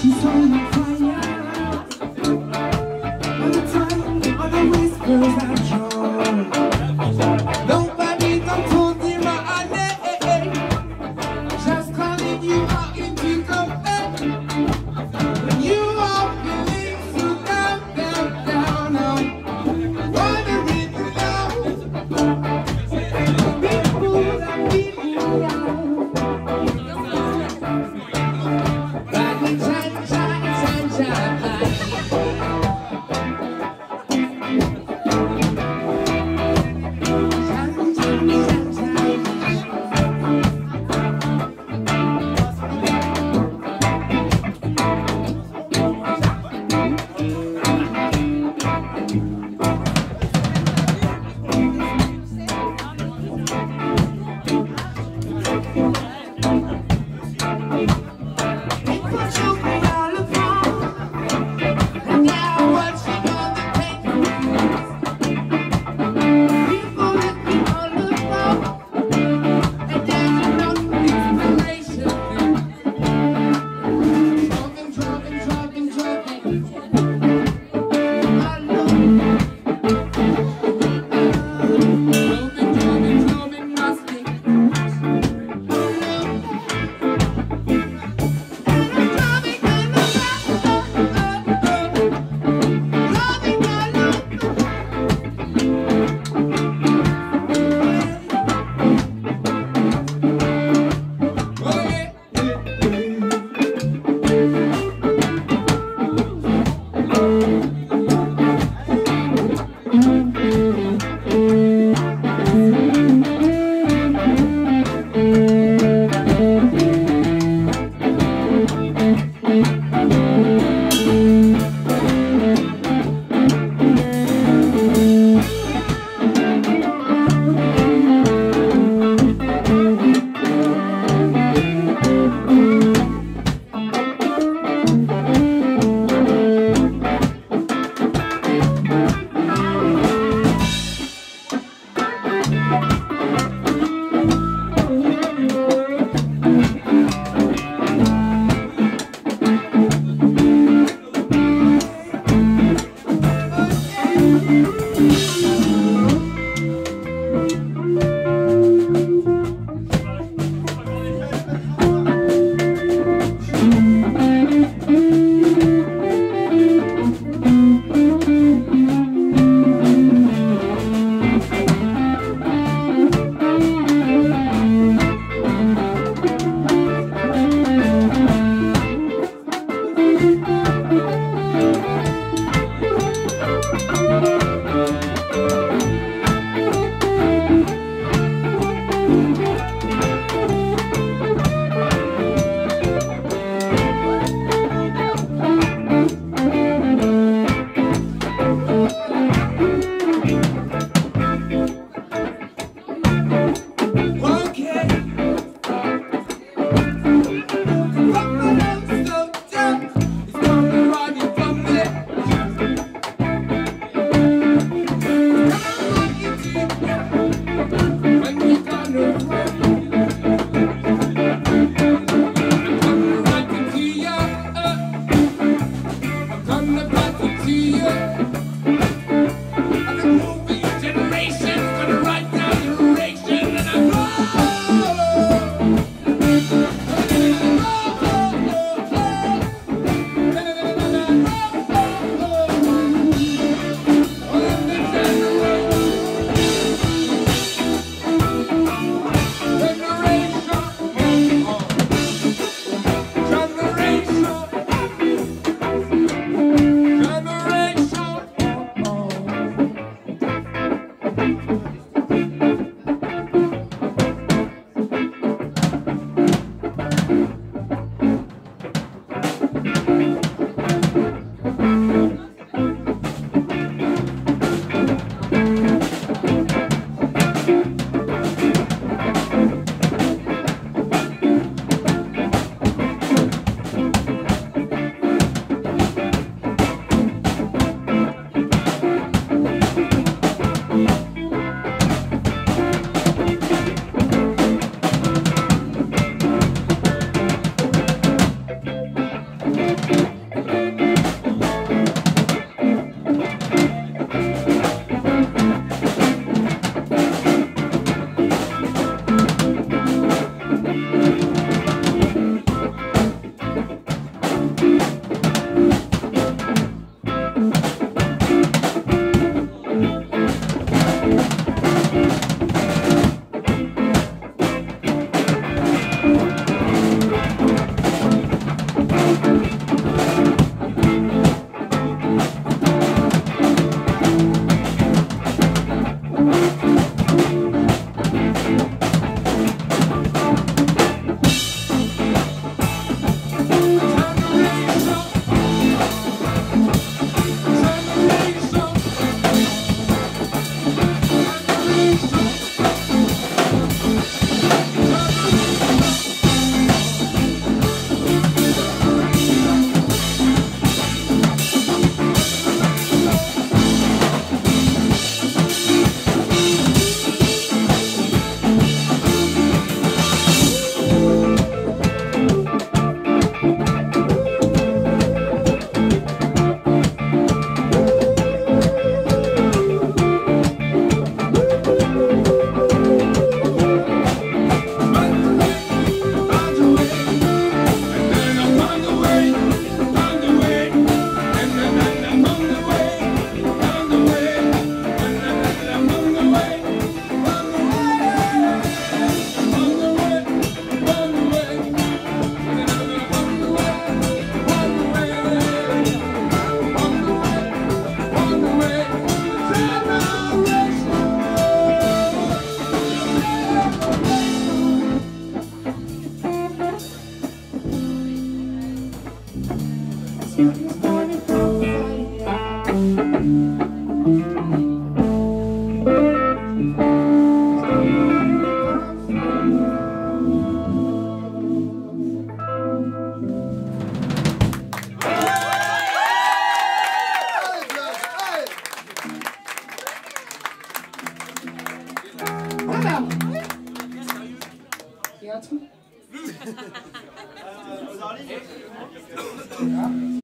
지성 Oh,